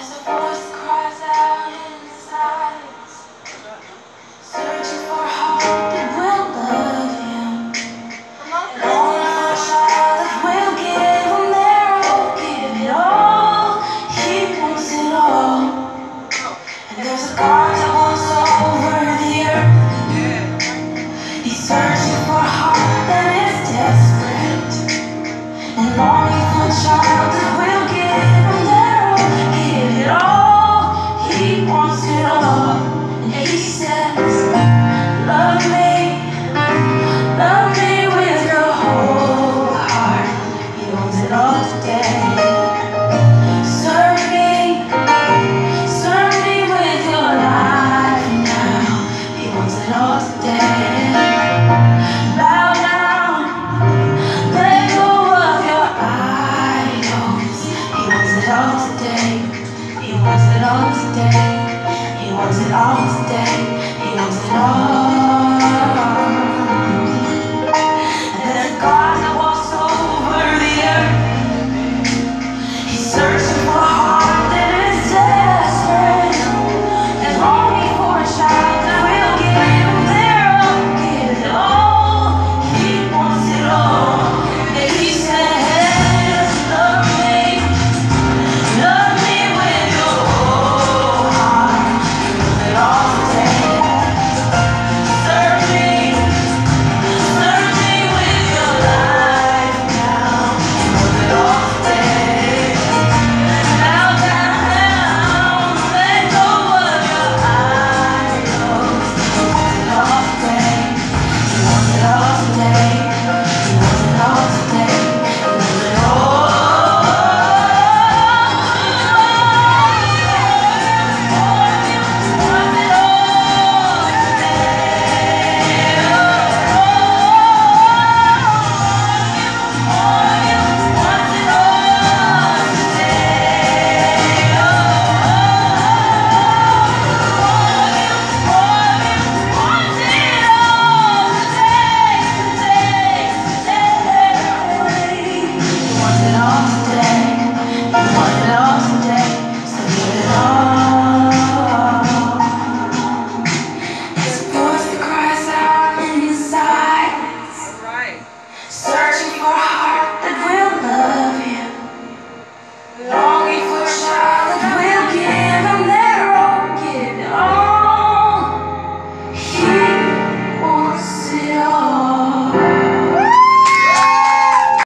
as a all today. He wants it all today. He wants it all today. He wants